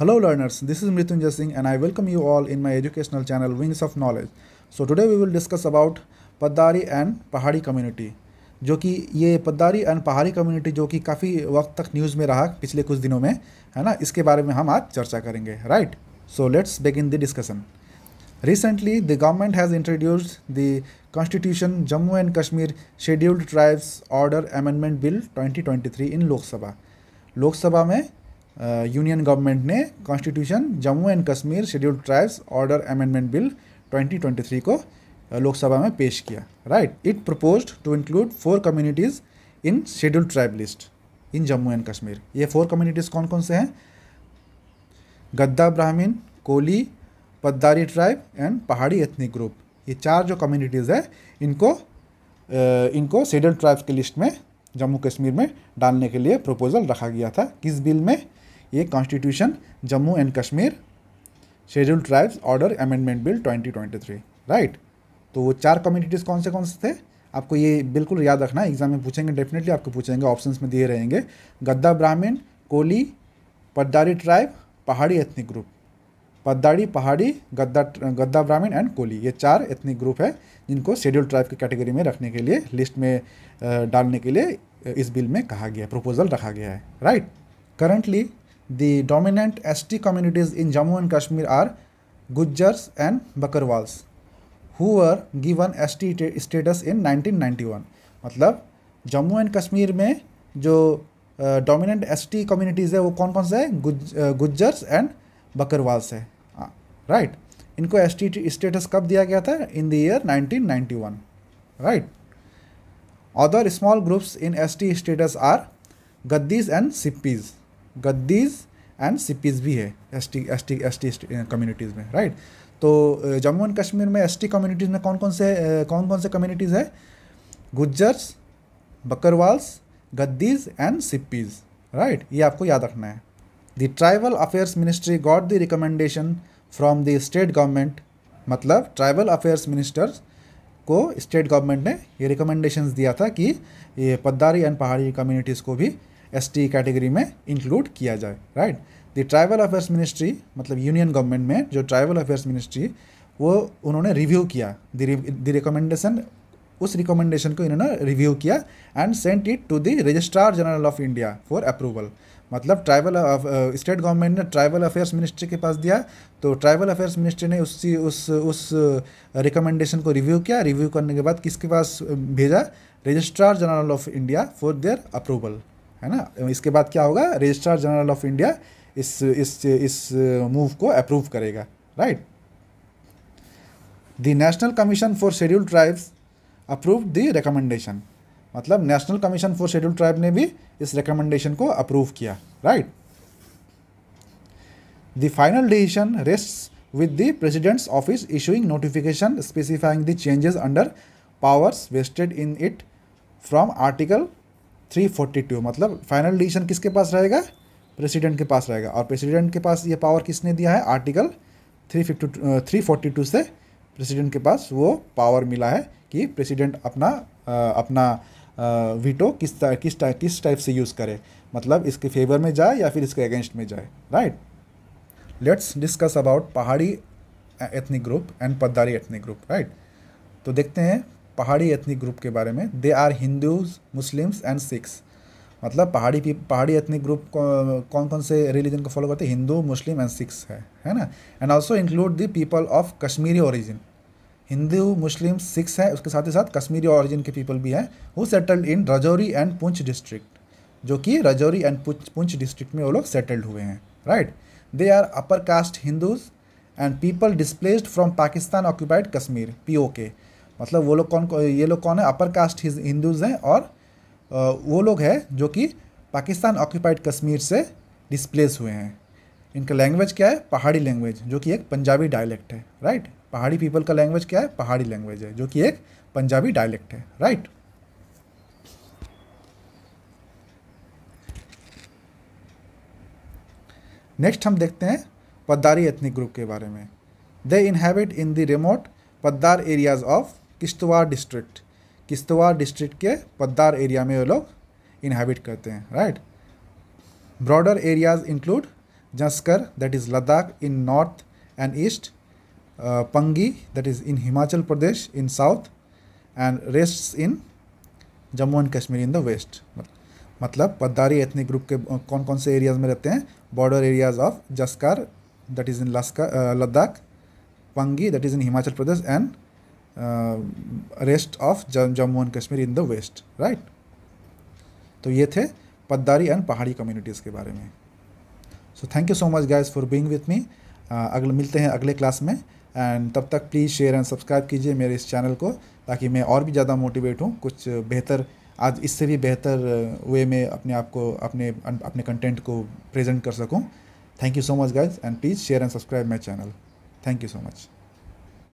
Hello learners, this is Mrityunjay Singh and I welcome you all in my educational channel Wings of Knowledge. So today we will discuss about Paddari and Pahari community जो कि ये Paddari and Pahari community जो कि काफ़ी वक्त तक news में रहा पिछले कुछ दिनों में है ना? इसके बारे में हम आज चर्चा करेंगे right so let's begin the discussion recently the government has introduced the constitution Jammu and Kashmir scheduled tribes order amendment bill 2023 in Lok Sabha Lok Sabha में यूनियन गवर्नमेंट ने constitution Jammu and Kashmir scheduled tribes order amendment bill 2023 को लोकसभा में पेश किया right it propose to include four communities in scheduled tribe list in Jammu and Kashmir ये four communities कौन कौन से हैं Gadda Brahmin Koli Paddari tribe and Pahari ethnic group ये चार जो कम्युनिटीज़ है इनको इनको शेड्यूल्ड ट्राइब्स की लिस्ट में जम्मू कश्मीर में डालने के लिए प्रपोजल रखा गया था किस बिल में ये constitution Jammu and Kashmir schedule tribes order amendment bill 2023 right तो वो चार कम्युनिटीज़ कौन से कौन से थे? आपको ये बिल्कुल याद रखना एग्ज़ाम में पूछेंगे डेफिनेटली आपको पूछेंगे ऑप्शंस में दिए रहेंगे। Gadda Brahmin, Koli, Paddari tribe Pahari ethnic group Paddari Pahari, Gadda Gadda ब्राह्मण एंड कोली, ये चार एथनिक ग्रुप है, जिनको शेड्यूल ट्राइब की कैटेगरी में रखने के लिए लिस्ट में डालने के लिए, इस बिल में कहा गया है प्रपोजल रखा गया है right currently S T communities in Jammu and Kashmir are Gujjars and Bakarwals who were given S T status in 1991 मतलब जम्मू एंड कश्मीर में जो डोमिनेंट एस टी कम्युनिटीज़ है, वो कौन कौन से है? गुज गुज्जर्स एंड बकरवाल्स है। राइट इनको एस टी स्टेटस कब दिया गया था? In the year 1991 right other small groups in S T status are Gaddis and Sippis Gaddis and Sippis भी है S T S T S T communities में राइट तो जम्मू एंड कश्मीर में एस टी कम्युनिटीज़ में कौन कौन से कौन कौन से कम्युनिटीज़ है? गुज्जर्स, बकरवाल्स, गद्दीज एंड सिप्पीज राइट ये आपको याद रखना है। The tribal affairs ministry got the recommendation from the state government मतलब ट्राइबल अफेयर्स मिनिस्टर्स को स्टेट गवर्नमेंट ने ये रिकमेंडेशंस दिया था कि ये पद्दारी एंड पहाड़ी कम्युनिटीज़ को भी एस टी कैटेगरी में इंक्लूड किया जाए right the tribal affairs ministry मतलब यूनियन गवर्नमेंट में जो ट्राइबल अफेयर्स मिनिस्ट्री वो उन्होंने रिव्यू किया। द रिकमेंडेशन उस रिकमेंडेशन को इन्होंने रिव्यू किया and sent it to the registrar general of India for approval मतलब ट्राइबल स्टेट गवर्नमेंट ने ट्राइबल अफेयर्स मिनिस्ट्री के पास दिया तो ट्राइबल अफेयर्स मिनिस्ट्री ने उसी, उस उस रिकमेंडेशन को रिव्यू किया। रिव्यू करने के बाद किसके पास भेजा? Registrar general of India for their approval है ना? इसके बाद क्या होगा? रजिस्ट्रार जनरल ऑफ़ इंडिया इस इस इस मूव को अप्रूव करेगा right the national commission for schedule tribes approve the recommendation मतलब national commission for schedule tribe ने भी इस रिकमेंडेशन को अप्रूव किया right the final decision rest with the president's office issuing notification specifying the changes under powers vested in it from article 342 मतलब final decision किसके पास रहेगा? प्रेसिडेंट के पास रहेगा। और प्रेसिडेंट के पास ये पावर किसने दिया है? आर्टिकल 352 342 से प्रेसिडेंट के पास वो पावर मिला है कि प्रेसिडेंट अपना आ, अपना आ, वीटो किस किस टाइप किस टाइप से यूज़ करे। मतलब इसके फेवर में जाए या फिर इसके अगेंस्ट में जाए। Right let's discuss about Pahari ethnic group and Paddari ethnic group right तो देखते हैं पहाड़ी एथनिक ग्रुप के बारे में they are Hindus Muslims and Sikhs मतलब पहाड़ी पहाड़ी एथनिक ग्रुप कौन कौन से रिलीजन को फॉलो करते हैं? हिंदू मुस्लिम एंड सिख्स है है ना? And also include the people of Kashmiri origin Hindu Muslim Sikhs हैं, उसके साथ ही साथ कश्मीरी ओरिजिन के पीपल भी हैं who settled in Rajouri and Poonch district जो कि रजौरी एंड पुंछ डिस्ट्रिक्ट में वो लोग सेटल्ड हुए हैं right they are upper caste Hindus and people displaced from Pakistan occupied Kashmir P O K मतलब वो लोग कौन, ये लोग कौन है? अपर कास्ट हिंदूज हैं और वो लोग हैं जो कि पाकिस्तान ऑक्यूपाइड कश्मीर से डिस्प्लेस हुए हैं। इनका लैंग्वेज क्या है? पहाड़ी लैंग्वेज जो कि एक पंजाबी डायलेक्ट है राइट पहाड़ी पीपल का लैंग्वेज क्या है? पहाड़ी लैंग्वेज है, जो कि एक पंजाबी डायलेक्ट है राइट नेक्स्ट हम देखते हैं पद्दारी एथनिक ग्रुप के बारे में। They inhabit in the remote Paddar areas of Kishtwar district Kishtwar district के पद्दार एरिया में वो लोग इनहेबिट करते हैं right broader areas include Janskar that is Ladakh in north and east Pangi that is in Himachal Pradesh in south and rest in Jammu and Kashmir in the west मतलब Paddari ethnic group के कौन कौन से areas में रहते हैं? Border areas of Zanskar that is in Zanskar Ladakh Pangi that is in Himachal Pradesh and rest of Jammu and Kashmir in the west right तो ये थे पद्दारी एंड पहाड़ी कम्युनिटीज़ के बारे में। So thank you so much guys for being with me अगले, मिलते हैं अगले क्लास में। एंड तब तक प्लीज़ शेयर एंड सब्सक्राइब कीजिए मेरे इस चैनल को, ताकि मैं और भी ज़्यादा मोटिवेट हूँ। कुछ बेहतर, आज इससे भी बेहतर वे में अपने आप को, अपने अपने कंटेंट को प्रेजेंट कर सकूँ। Thank you so much guys and please share and subscribe my channel thank you so much